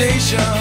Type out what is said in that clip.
nation.